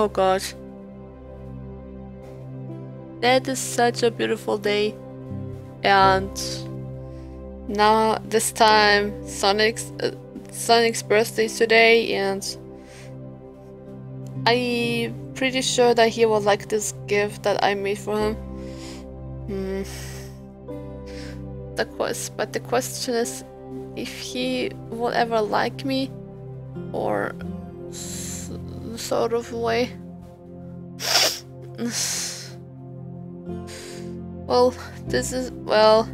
Oh gosh. That is such a beautiful day. And now this time Sonic's uh, Sonic's birthday is today and I'm pretty sure that he will like this gift that I made for him. Hmm. The quest, but the question is if he will ever like me or sort of way. well, this is well.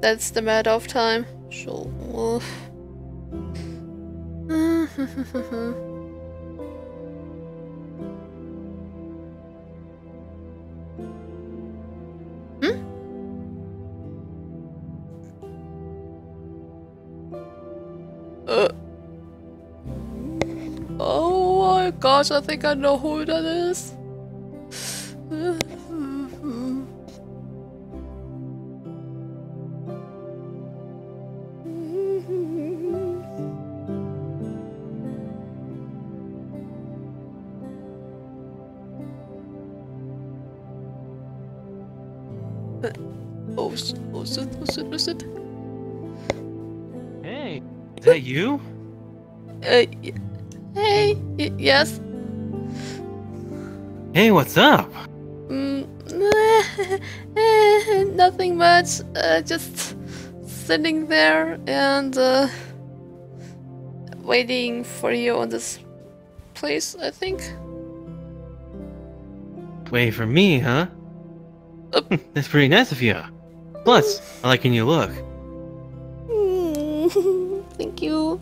That's the matter of time. So. hmm? Uh. Gosh, I think I know who that is. Oh shit, oh shit, oh shit, oh shit. Hey, is that you? Uh, y- hey, y- yes. Hey, what's up? Mm, nothing much. Uh, just sitting there and uh, waiting for you on this place. I think. Wait for me, huh? Uh. That's pretty nice of you. Plus, I like your new look. Thank you.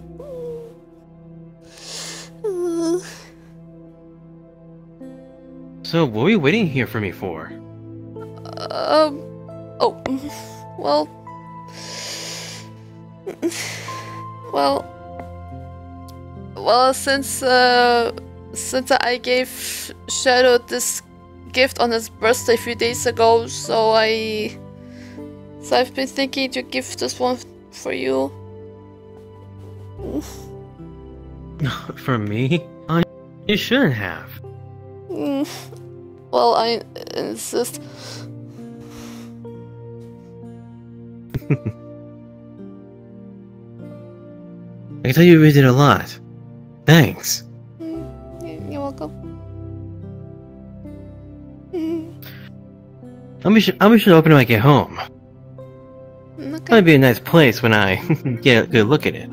So, what were you waiting here for me for? Um. Oh. Well. Well. Well, since uh, since I gave Shadow this gift on his birthday a few days ago, so I. So I've been thinking to give this one for you. Not for me? Oh, you shouldn't have. Mm, Well, I insist. I can tell you really did a lot. Thanks. Mm, You're welcome. Mm, I'll be sure, I'll be sure to open it when I get home. Okay. Might be a nice place when I get a good look at it.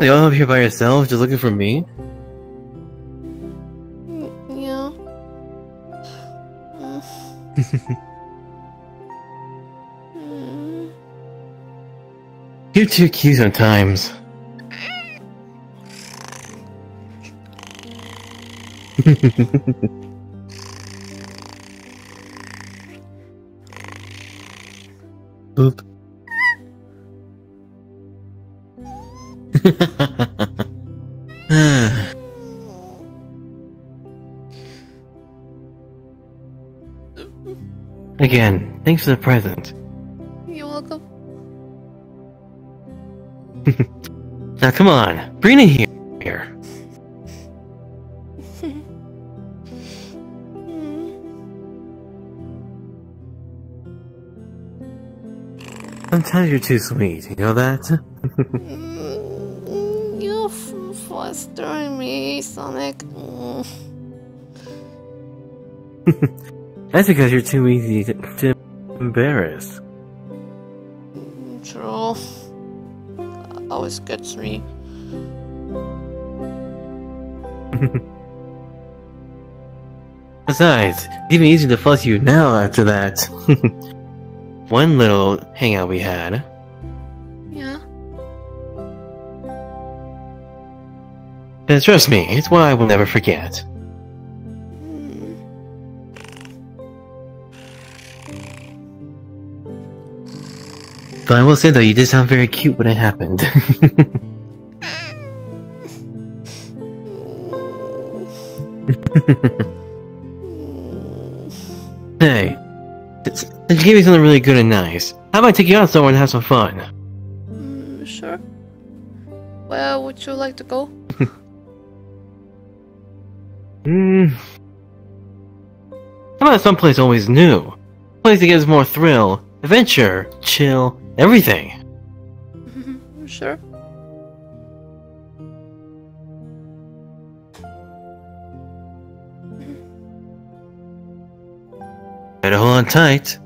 So, y'all up here by yourself, just looking for me? Yeah. Mm. You're too cute sometimes. Boop. Again, thanks for the present. You're welcome. Now come on, bring it here. here. Sometimes you're too sweet, you know that? Sonic. Mm. That's because you're too easy to, to embarrass. True. Always gets me. Besides, it's even easier to fuss you now after that. One little hangout we had. And trust me, it's one I will never forget. But I will say though, you did sound very cute when it happened. hey, let's, let's give you something really good and nice. How about I take you out somewhere and have some fun? Mm, sure. Where would you like to go? Hmm. How about someplace always new? Place that gives more thrill, adventure, chill, everything. sure. Better hold on tight.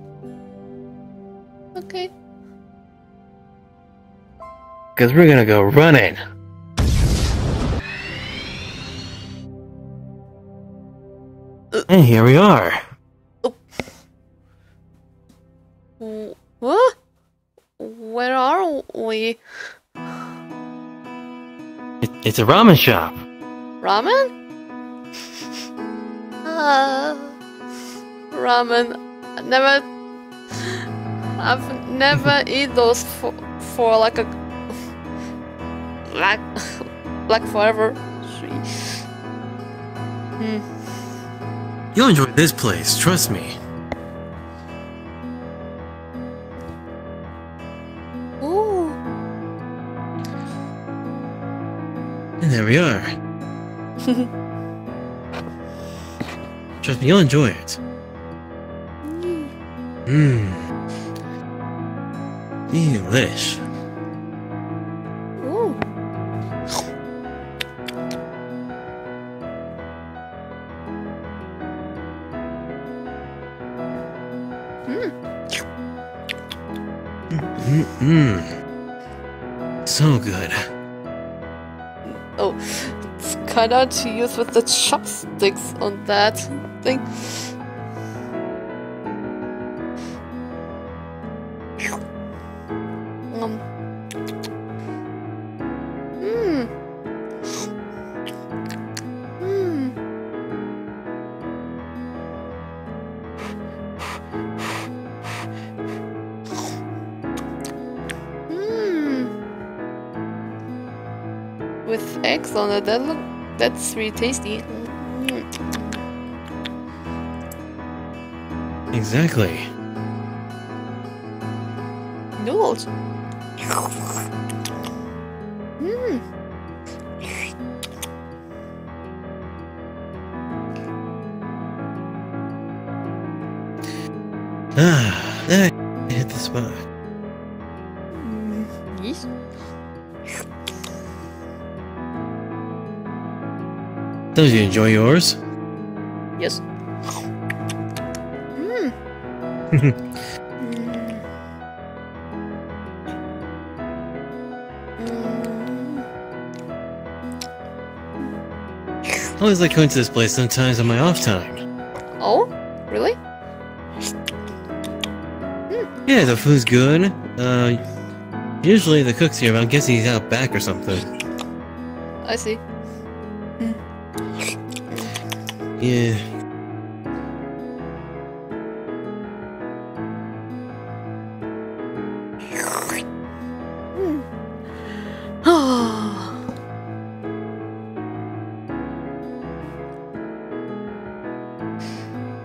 Okay. Cause we're gonna go running. And here we are. What? Where are we? It, it's a ramen shop. Ramen? Ah, ramen. I never. I've never eat those for for like a like like forever. Hmm. You'll enjoy this place, trust me. Ooh. And there we are. Trust me, you'll enjoy it. Mmm. Delish. Mmm. So good. Oh, it's kind of to use with the chopsticks on that thing. With eggs on it, that look that's really tasty. Exactly. Noodles. Hmm. Ah, I hit the spot. Did you enjoy yours? Yes. Mm. Mm. Mm. I always like going to this place sometimes on my off time. Oh, really? Yeah, the food's good. Uh, usually the cook's here, but I'm guessing he's out back or something. I see. Yeah. Ah.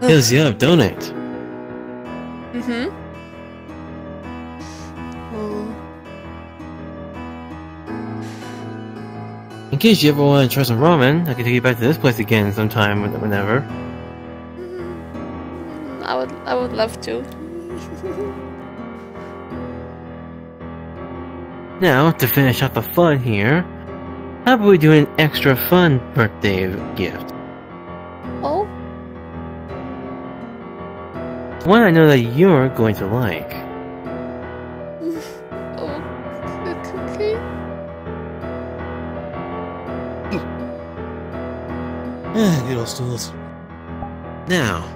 Fills you up, don't it? mm-hmm. In case you ever want to try some ramen, I can take you back to this place again sometime, whenever. I would I would love to. Now, to finish off the fun here, how about we do an extra fun birthday gift? oh, One I know that you're going to like. Eh, good old stools. Now,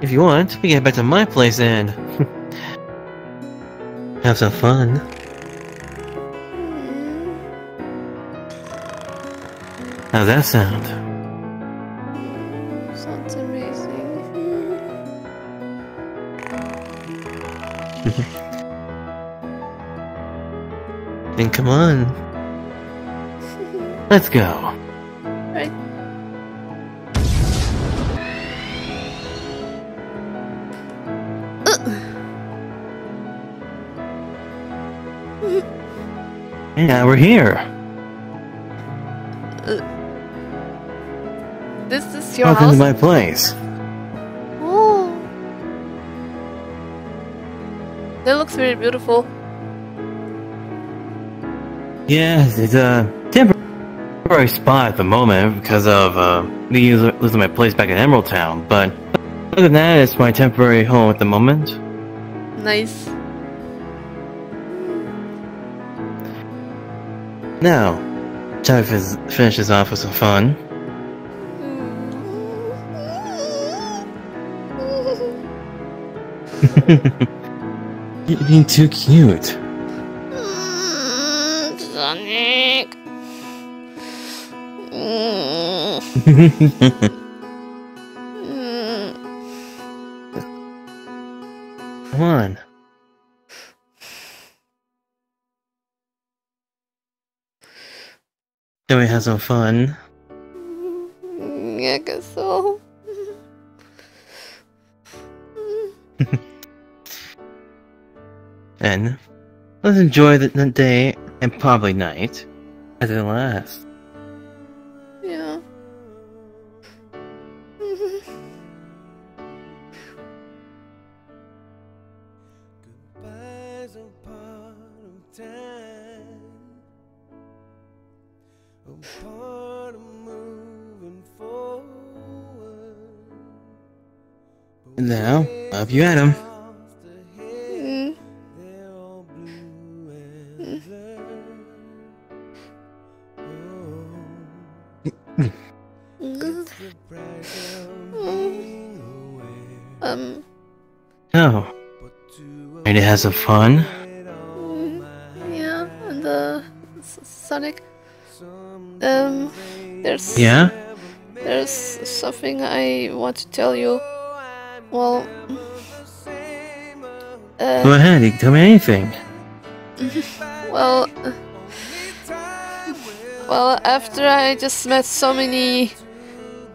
if you want, we can head back to my place and have some fun. How's that sound? sounds amazing. Then come on, let's go. Yeah, we're here. This is your Welcome house? to my place. Oh. That looks very beautiful. Yeah, it's a temporary spot at the moment because of uh, me lo- losing my place back in Emerald Town. But other than that, it's my temporary home at the moment. Nice. Now, time to fin- finish this off with some fun. You're being too cute. Sonic. Shall we have some fun? Yeah, I guess so. And let's enjoy the, the day and probably night as it lasts. Yeah. a part of moving forward. But Now, when up you Adam. lost ahead, Mm. they're and blurred. Oh, it's the price of being aware. Um. Oh, But to ready to have some fun? avoid all Mm, my Yeah, and the Sonic. Um. There's. Yeah? There's something I want to tell you. Well. Go Uh, ahead, you can tell me anything. well. Well, after I just met so many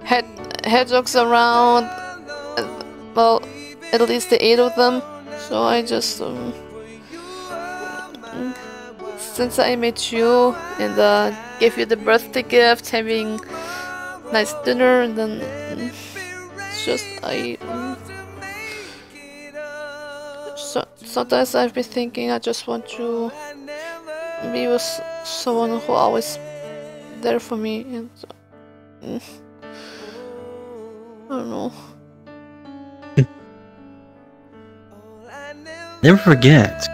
head hedgehogs around, uh, well, at least the eight of them. So I just, um, since I met you and uh, gave you the birthday gift, having nice dinner, and then it's just I. mm, so, sometimes I've been thinking I just want to be with someone who always there for me and mm, I don't know. Never forget.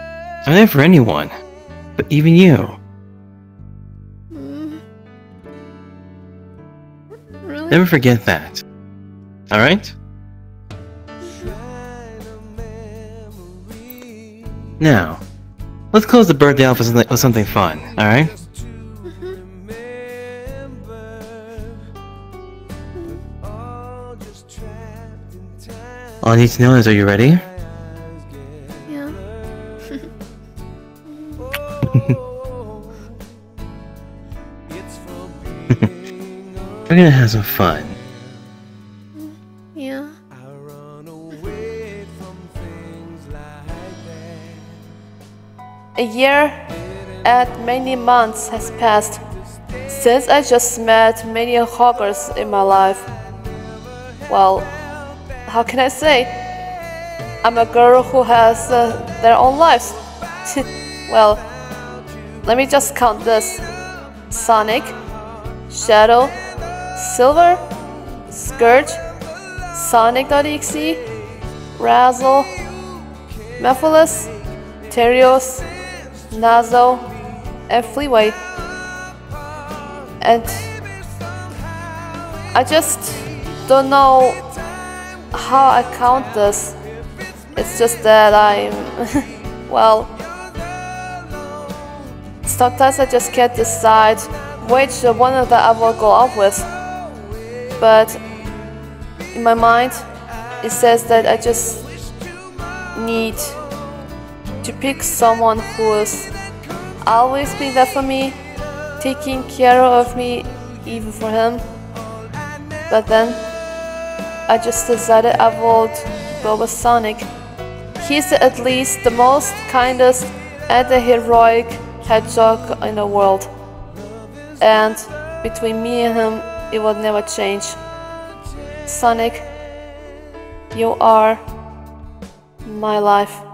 I'm there for anyone, but even you. Never forget that. Alright? Now, let's close the birthday off with something, fun, alright? Mm-hmm. All I need to know is are you ready? Gonna have some fun. Yeah. I run away from things like that. A year and many months has passed since I just met many hoggers in my life. Well, how can I say? I'm a girl who has uh, their own lives. well, let me just count this Sonic, Shadow, Silver, Scourge, Sonic.exe, Razzle, Mephiles, Terios, Nazo, and Fleetway. And I just don't know how I count this. It's just that I'm, well, sometimes I just can't decide which one of that I will go off with. But in my mind, it says that I just need to pick someone who is always being there for me, taking care of me, even for him. But then I just decided I would go with Sonic. He's at least the most kindest and the heroic hedgehog in the world. And between me and him, it would never change. Sonic, you are my life.